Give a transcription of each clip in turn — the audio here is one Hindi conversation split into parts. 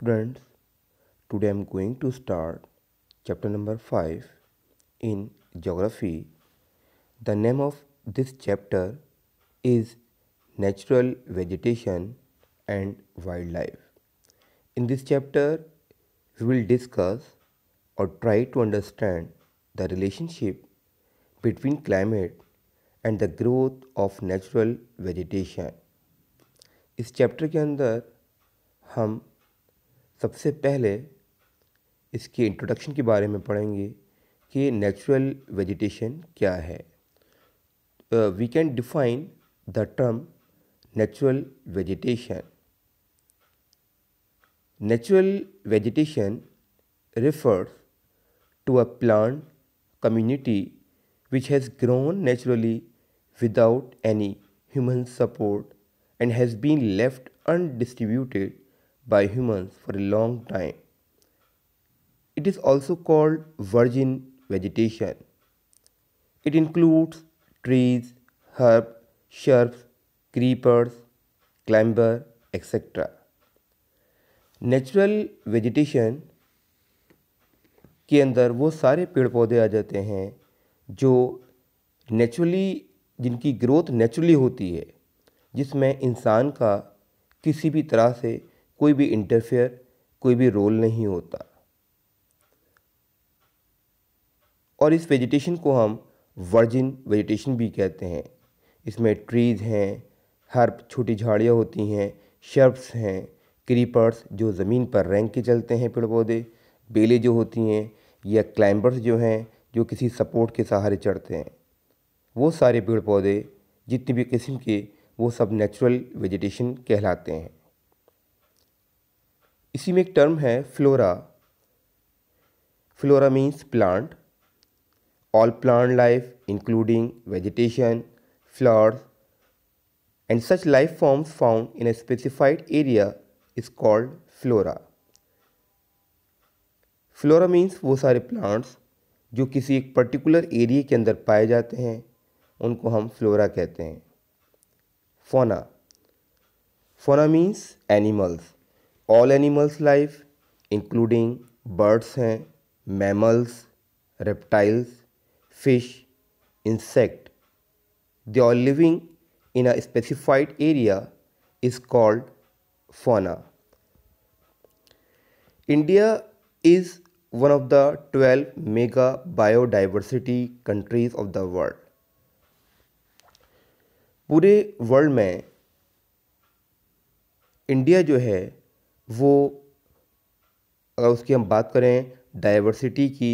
Students, today I am going to start chapter number 5 in geography. The name of this chapter is Natural Vegetation and Wildlife. In this chapter, we will discuss or try to understand the relationship between climate and the growth of natural vegetation. इस चैप्टर के अंदर हम सबसे पहले इसके इंट्रोडक्शन के बारे में पढ़ेंगे कि नेचुरल वेजिटेशन क्या है। We can define the term natural vegetation natural vegetation refers to a plant community which has grown naturally without any human support and has been left undistributed by humans for a long time. It is also called virgin vegetation. It includes trees, herbs, shrubs, creepers, climber, etc. Natural vegetation के अंदर वो सारे पेड़ पौधे आ जाते हैं जो नेचुरली जिनकी ग्रोथ नेचुरली होती है जिसमें इंसान का किसी भी तरह से कोई भी इंटरफेयर कोई भी रोल नहीं होता। और इस वेजिटेशन को हम वर्जिन वेजिटेशन भी कहते हैं। इसमें ट्रीज़ हैं, हर छोटी झाड़ियाँ होती हैं शर्ब्स हैं क्रीपर्स जो ज़मीन पर रैंक के चलते हैं पेड़ पौधे बेलें जो होती हैं, या क्लाइंबर्स जो हैं, जो किसी सपोर्ट के सहारे चढ़ते हैं। वो सारे पेड़ पौधे जितनी भी किस्म के, वो सब नेचुरल वेजिटेशन कहलाते हैं। इसी में एक टर्म है flora. Flora means plant. All plant life, including vegetation flowers and such life forms found in a specified area is called flora. Flora means वो सारे प्लांट्स जो किसी एक पर्टिकुलर एरिया के अंदर पाए जाते हैं, उनको हम फ्लोरा कहते हैं। Fauna. Fauna means animals. All animals life including birds हैं mammals reptiles fish insect they are living in a specified area is called fauna. India is one of the 12 mega biodiversity countries of the world. पूरे वर्ल्ड में इंडिया जो है वो, अगर उसकी हम बात करें डाइवर्सिटी की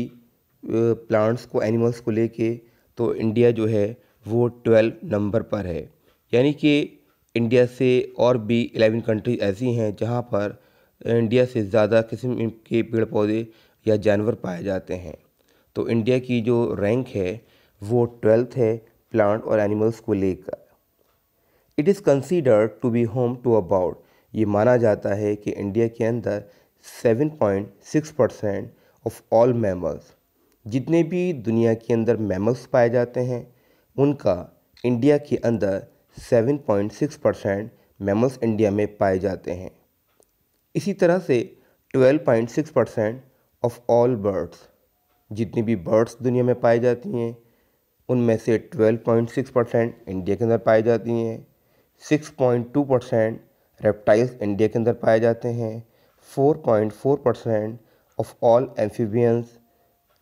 प्लांट्स को एनिमल्स को लेके तो इंडिया जो है, वो ट्वेल्व नंबर पर है। यानी कि इंडिया से और भी एलेवन कंट्रीज़ ऐसी हैं जहाँ पर इंडिया से ज़्यादा किस्म के पेड़ पौधे या जानवर पाए जाते हैं। तो इंडिया की जो रैंक है, वो ट्वेल्थ है प्लांट और एनिमल्स को लेकर। It is considered to be home to about ये माना जाता है कि इंडिया के अंदर 7.6 परसेंट ऑफ़ ऑल मैमल्स जितने भी दुनिया के अंदर मैमल्स पाए जाते हैं, उनका इंडिया के अंदर 7.6 परसेंट मैमल्स इंडिया में पाए जाते हैं। इसी तरह से 12.6 परसेंट ऑफ़ ऑल बर्ड्स जितनी भी बर्ड्स दुनिया में पाई जाती हैं, उनमें से 12.6 परसेंट इंडिया के अंदर पाई जाती हैं 6.2 परसेंट रेप्टाइल्स इंडिया के अंदर पाए जाते हैं। 4.4 percent of all amphibians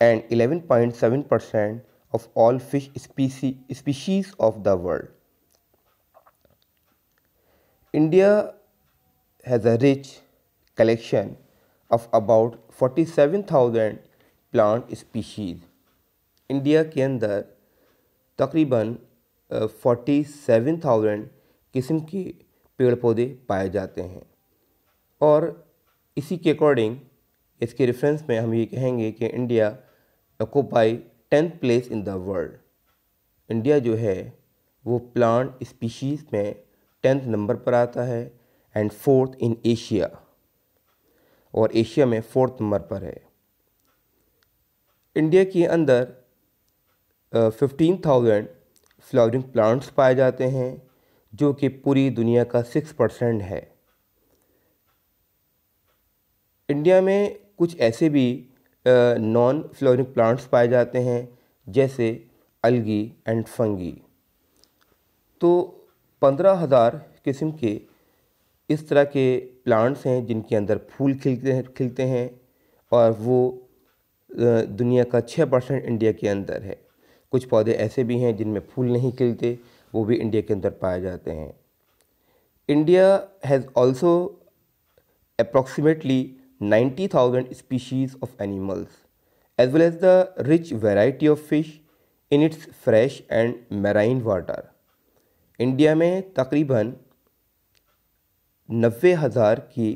and 11.7 percent of all fish species of the world India has a rich collection of about 47,000 plant species India के अंदर तकरीबन 47,000 किस्म की पेड़ पौधे पाए जाते हैं। और इसी के अकॉर्डिंग इसके रेफरेंस में हम ये कहेंगे कि India occupy tenth place in the world India जो है, वो प्लांट स्पीशीज़ में टेंथ नंबर पर आता है एंड फोर्थ इन एशिया और एशिया में फोर्थ नंबर पर है। इंडिया के अंदर फिफ्टीन थाउज़ेंड फ्लावरिंग प्लांट्स पाए जाते हैं। जो कि पूरी दुनिया का सिक्स परसेंट है। इंडिया में कुछ ऐसे भी नॉन फ्लोरिंग प्लांट्स पाए जाते हैं, जैसे अलगी एंड फंगी तो पंद्रह हज़ार किस्म के इस तरह के प्लांट्स हैं, जिनके अंदर फूल खिलते हैं खिलते हैं, और वो दुनिया का छः परसेंट इंडिया के अंदर है। कुछ पौधे ऐसे भी हैं जिनमें फूल नहीं खिलते वो भी इंडिया के अंदर पाए जाते हैं। India has also approximately thousand species of animals as well as the rich variety of fish in its fresh and marine water India में तकरीबन नब्बे हज़ार की,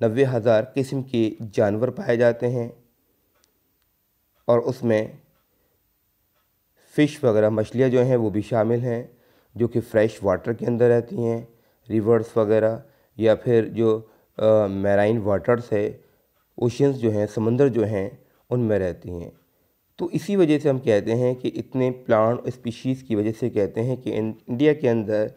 नब्बे हज़ार किस्म के जानवर पाए जाते हैं, और उसमें फ़िश वगैरह, मछलियाँ जो हैं वो भी शामिल हैं। जो कि फ़्रेश वाटर के अंदर रहती हैं रिवर्स वगैरह, या फिर जो मैराइन वाटर्स है ओशंस जो हैं, समंदर जो हैं, उनमें रहती हैं। तो इसी वजह से हम कहते हैं कि इतने प्लांट स्पीशीज़ की वजह से कहते हैं कि इंडिया के अंदर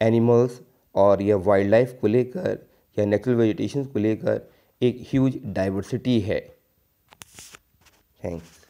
एनिमल्स और या वाइल्ड लाइफ को लेकर या नेचुरल वेजिटेशन को लेकर एक ह्यूज डाइवर्सिटी है। थैंक्स